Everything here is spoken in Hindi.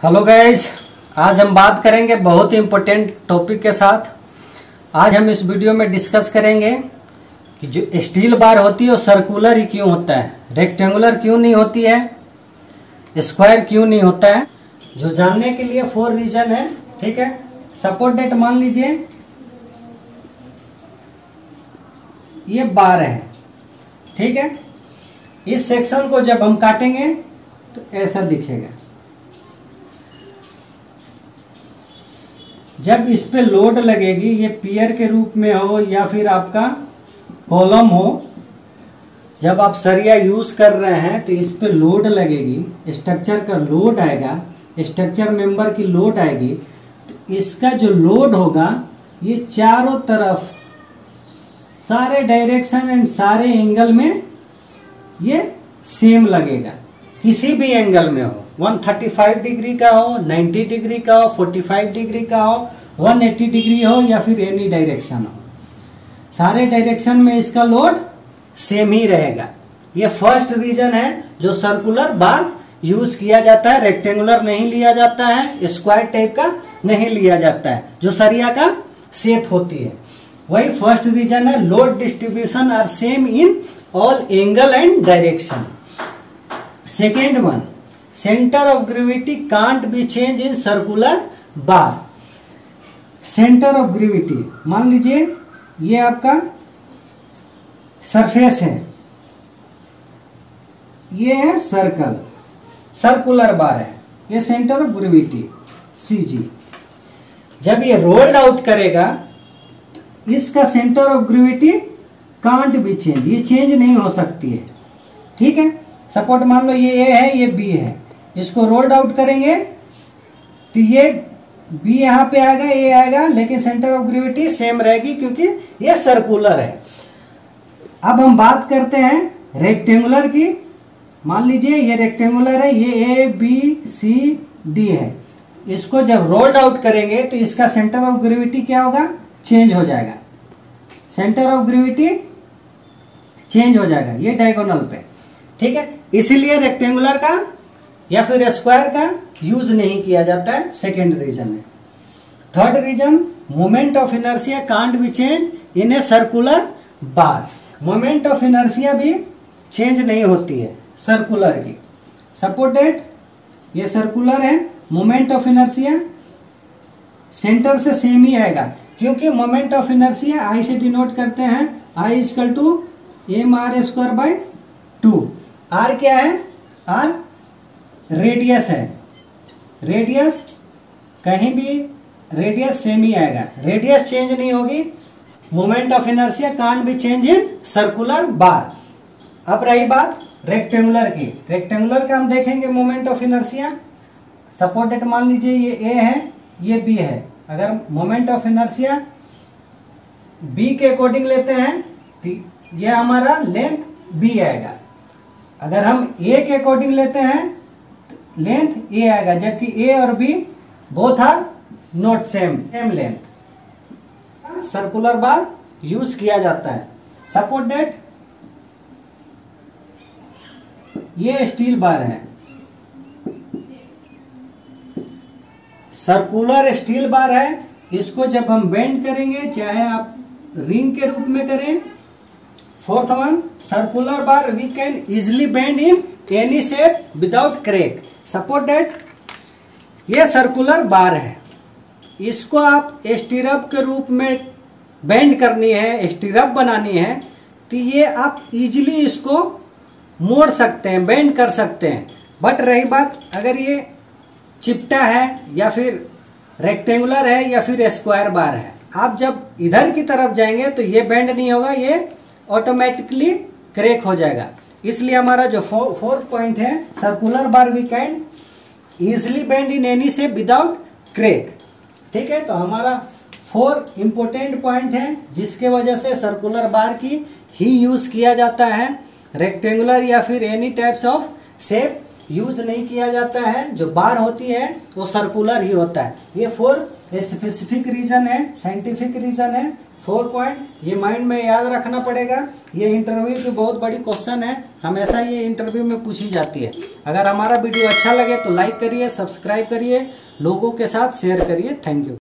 हेलो गाइज़ आज हम बात करेंगे बहुत ही इम्पोर्टेंट टॉपिक के साथ। आज हम इस वीडियो में डिस्कस करेंगे कि जो स्टील बार होती है, वो सर्कुलर ही क्यों होता है? रेक्टेंगुलर क्यों नहीं होती है? स्क्वायर क्यों नहीं होता है? जो जानने के लिए फोर रीजन है, ठीक है? सपोर्ट डेट मान लीजिए। ये बार है, ठीक है? इस सेक्शन को जब हम काटेंगे तो ऐसा दिखेगा। जब इस पे लोड लगेगी, ये पियर के रूप में हो या फिर आपका कॉलम हो, जब आप सरिया यूज़ कर रहे हैं तो इस पे लोड लगेगी स्ट्रक्चर का लोड आएगा स्ट्रक्चर मेंबर की लोड आएगी तो इसका जो लोड होगा, ये चारों तरफ़ सारे डायरेक्शन एंड सारे एंगल में ये सेम लगेगा। किसी भी एंगल में हो। 135 डिग्री का हो 90 डिग्री का हो 45 डिग्री का हो 180 डिग्री हो या फिर एनी डायरेक्शन हो। सारे डायरेक्शन में इसका लोड सेम ही रहेगा। ये फ़र्स्ट रीजन है जो सर्कुलर बार यूज़ किया जाता है। रेक्टेंगुलर नहीं लिया जाता है स्क्वायर टाइप का नहीं लिया जाता है, जो सरिया का सेप होती है। वही फ़र्स्ट रीजन है load distribution are same in all angle and direction second one centre of gravity can't be change in circular bar centre of gravity मान लीजिए ये आपका सरफेस है। ये है सर्कल सर्कुलर बार है। ये centre of gravity C G जब ये रोल्ड आउट करेगा, इसका सेंटर ऑफ़ ग्रेविटी कांट भी चेंज ये चेंज नहीं हो सकती है। ठीक है? सपोर्ट मान लो ये ए है, ये बी है। इसको रोल्ड आउट करेंगे तो ये बी यहाँ पे आएगा, ए आएगा, लेकिन सेंटर ऑफ़ ग्रेविटी सेम रहेगी क्योंकि ये सर्कुलर है। अब हम बात करते हैं रेक्टेंगुलर की। मान लीजिए ये रेक्टेंगुलर है, ये ए, बी, सी, डी है। इसको जब रोल्ड आउट करेंगे तो इसका सेंटर ऑफ़ ग्रेविटी क्या होगा? चेंज हो जाएगा। सेंटर ऑफ़ ग्रेविटी चेंज हो जाएगा, ये डायगोनल पे। ठीक है? इसीलिए रेक्टेंगुलर का या फिर स्क्वायर का यूज़ नहीं किया जाता है सेकेंड रीजन है third reason moment of inertia can't be change in a circular bar moment of inertia भी चेंज नहीं होती है सर्कुलर की। सपोर्टेड ये सर्कुलर है मोमेंट ऑफ़ इनर्सिया सेंटर से सेम ही आएगा, क्योंकि मोमेंट ऑफ़ इनर्सिया आई से डिनोट करते हैं I equal two M R square by two R क्या है? आर रेडियस है। रेडियस कहीं भी रेडियस सेम ही आएगा। रेडियस चेंज नहीं होगी। मोमेंट ऑफ़ इनर्सिया कांट भी चेंज इन सर्कुलर बार अब रही बात रेक्टेंगुलर की। रेक्टेंगुलर का हम देखेंगे मोमेंट ऑफ़ इनर्सिया सपोर्टेड मान लीजिए ये ए है, ये बी है। अगर मोमेंट ऑफ़ इनर्सिया बी के अकॉर्डिंग लेते हैं तो ये हमारा लेंथ बी आएगा। अगर हम ए के अकॉर्डिंग लेते हैं तो लेंथ ए आएगा, जबकि ए और B both are not same same length circular bar use किया जाता है. सपोर्ट डेट ये स्टील बार है. सर्कुलर स्टील बार है, इसको जब हम बेंड करेंगे, चाहे आप रिंग के रूप में करें fourth one circular bar we can easily bend in any shape without crack support that ये सर्कुलर बार है। इसको आप स्टीरप के रूप में बेंड करनी है स्टीरप बनानी है तो ये आप इजिली इसको मोड़ सकते हैं बेंड कर सकते हैं। बट रही बात, अगर ये चिपटा है या फिर रेक्टेंगुलर है या फिर स्क्वायर बार है, आप जब इधर की तरफ़ जाएँगे तो ये बेंड नहीं होगा, ये ऑटोमेटिकली क्रेक हो जाएगा। इसलिए हमारा जो फोर्थ पॉइंट है circular bar we can easily bend in any से विदाउट क्रेक ठीक है? तो हमारा फोर इंपोर्टेंट पॉइंट है, जिसके वजह से सर्कुलर बार की ही यूज़ किया जाता है। रेक्टेंगुलर या फिर any types of shape use नहीं किया जाता है। जो बार होती है, वो सर्कुलर ही होता है। ये फोर ये स्पेसिफिक रीजन है साइंटिफिक रीजन है. फोर पॉइंट ये माइंड में याद रखना पड़ेगा. ये इंटरव्यू की बहुत बड़ी क्वेश्चन है. हमेशा ये इंटरव्यू में पूछी जाती है. अगर हमारा वीडियो अच्छा लगे तो लाइक करिए सब्सक्राइब करिए. लोगों के साथ शेयर करिए. Thank you